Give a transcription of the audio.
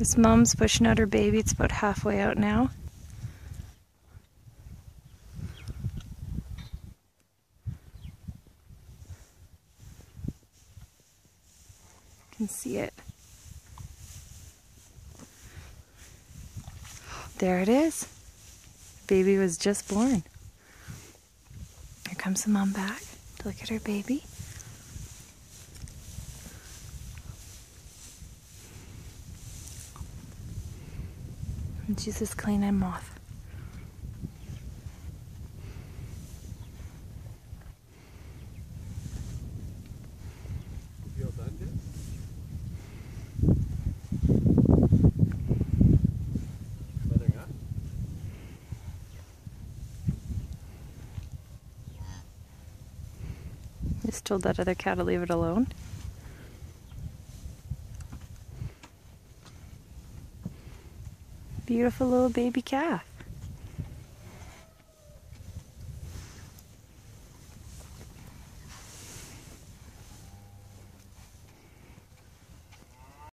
This mom's pushing out her baby. It's about halfway out now. You can see it. There it is. Baby was just born. Here comes the mom back to look at her baby. And she's just clean and moth. Feel done, Jess? Feathering up? Just told that other cow to leave it alone. Beautiful little baby calf.